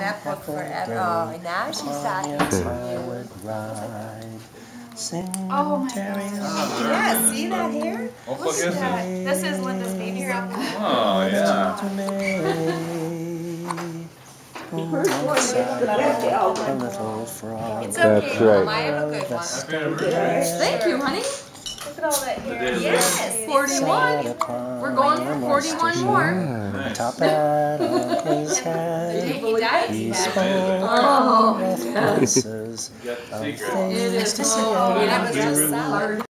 that book forever. Oh, uh, and now she's talking to would ride. Sing Oh my Terry God. you. Yeah, see that here? Oh, fuck Look at yes. that. This is Linda's baby album. Oh, yeah. to me. A little frog. It's That's okay, right. Mom. I have a good one. Thank you, honey. Look at all that hair. Yes. 41. We're going for 41 more. Nice. Top hat on his The day head. he died, He he spoke Oh, with voices You got the of secret. things is to say.